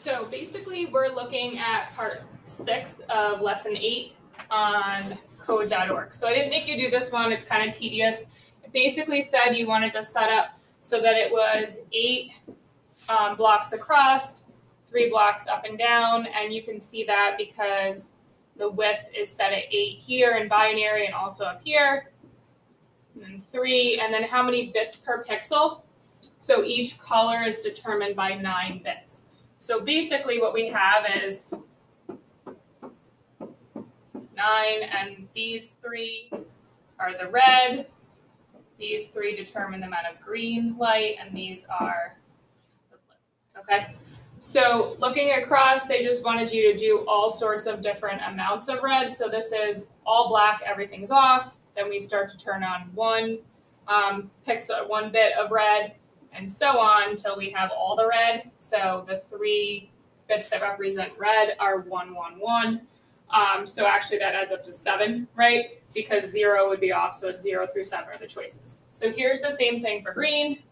So basically, we're looking at part six of lesson eight on code.org. So I didn't make you do this one, it's kind of tedious. It basically said you wanted to set up so that it was eight um, blocks across, three blocks up and down, and you can see that because the width is set at eight here in binary and also up here. And then three, and then how many bits per pixel? So each color is determined by nine bits. So basically what we have is nine and these three are the red. These three determine the amount of green light and these are the blue. Okay. So looking across, they just wanted you to do all sorts of different amounts of red. So this is all black, everything's off. Then we start to turn on one um, pixel, one bit of red, and so on until we have all the red. So the three bits that represent red are one, one, one. Um, so actually that adds up to seven, right? Because zero would be off, so it's zero through seven are the choices. So here's the same thing for green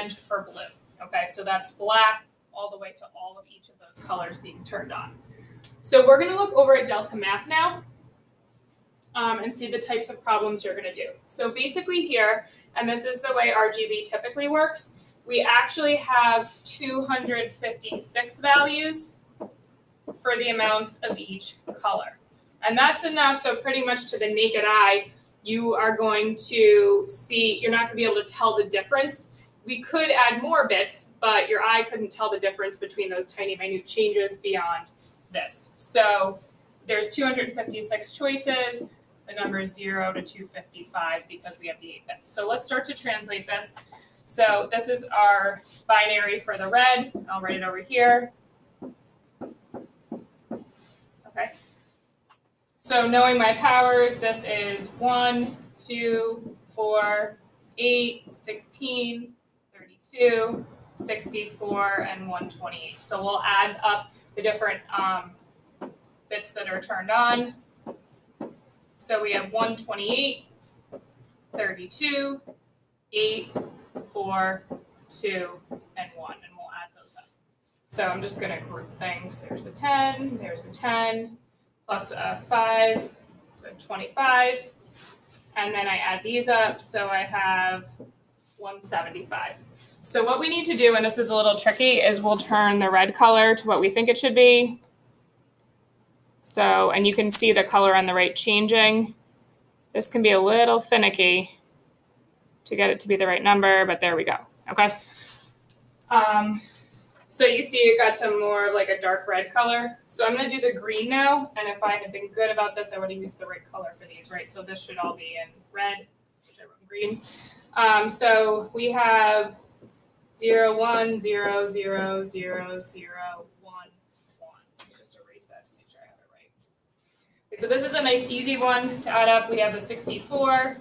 and for blue. Okay, so that's black all the way to all of each of those colors being turned on. So we're gonna look over at Delta Math now um, and see the types of problems you're gonna do. So basically here, and this is the way RGB typically works, we actually have 256 values for the amounts of each color. And that's enough, so pretty much to the naked eye, you are going to see, you're not gonna be able to tell the difference. We could add more bits, but your eye couldn't tell the difference between those tiny minute changes beyond this. So there's 256 choices. The number is 0 to 255 because we have the 8 bits. So let's start to translate this. So this is our binary for the red. I'll write it over here. Okay. So knowing my powers, this is 1, 2, 4, 8, 16, 32, 64, and 128. So we'll add up the different um, bits that are turned on. So we have 128, 32, 8, 4, 2, and 1, and we'll add those up. So I'm just going to group things. There's a 10, there's a 10, plus a 5, so 25. And then I add these up, so I have 175. So what we need to do, and this is a little tricky, is we'll turn the red color to what we think it should be. So, and you can see the color on the right changing. This can be a little finicky to get it to be the right number, but there we go. Okay. Um, so you see it got some more like a dark red color. So I'm going to do the green now. And if I had been good about this, I would have used the right color for these, right? So this should all be in red, which I wrote green. Um, so we have 0, 1, 0, 0, 0, 0, so this is a nice easy one to add up. We have the 64,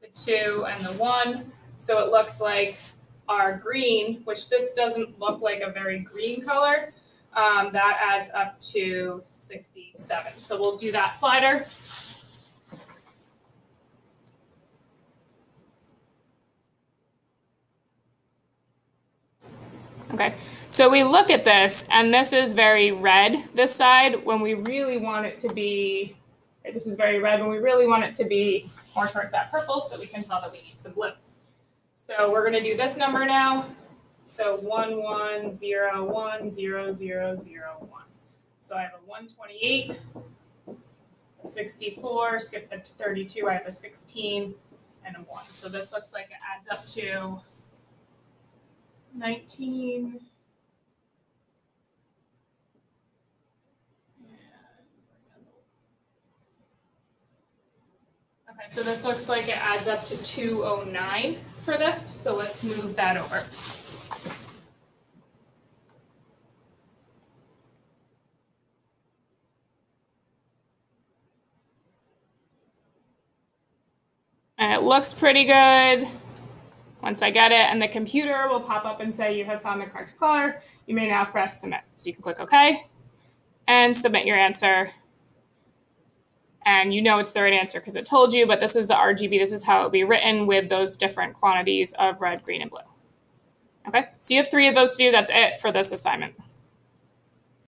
the 2, and the 1. So it looks like our green, which this doesn't look like a very green color, um, that adds up to 67. So we'll do that slider. Okay, so we look at this, and this is very red, this side, when we really want it to be, this is very red, when we really want it to be more towards that purple, so we can tell that we need some blue. So we're going to do this number now. So 1, 1, 0, 1, 0, 0, 0, 1. So I have a 128, a 64, skip the 32, I have a 16, and a 1. So this looks like it adds up to 19. Okay, so this looks like it adds up to 209 for this, so let's move that over. It looks pretty good. Once I get it, and the computer will pop up and say you have found the correct color, you may now press submit. So you can click OK and submit your answer. And you know it's the right answer because it told you, but this is the RGB. This is how it will be written with those different quantities of red, green, and blue. Okay, so you have three of those to do. That's it for this assignment.